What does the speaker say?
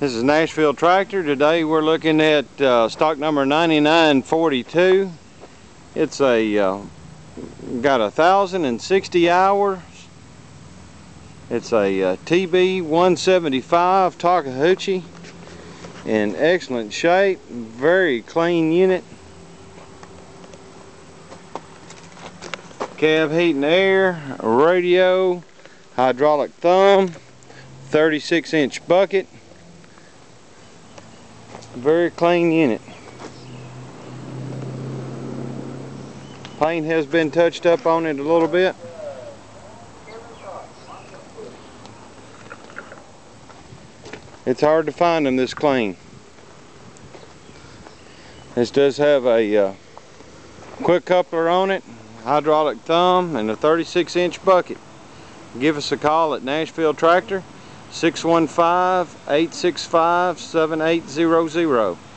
This is Nashville Tractor. Today we're looking at uh, stock number 9942. It's a uh, got a thousand and sixty hours. It's a uh, TB 175 Takeuchi in excellent shape. Very clean unit. Cab heat and air, radio, hydraulic thumb, 36 inch bucket very clean unit. Paint has been touched up on it a little bit. It's hard to find them this clean. This does have a uh, quick coupler on it, hydraulic thumb, and a 36 inch bucket. Give us a call at Nashville Tractor 615-865-7800.